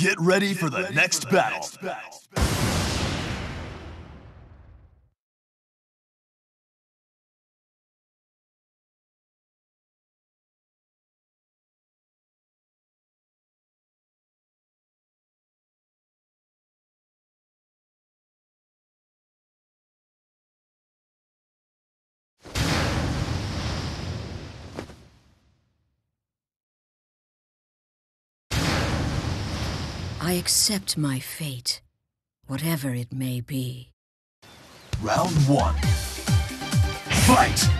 Get ready for the next battle. I accept my fate, whatever it may be. Round one. Fight!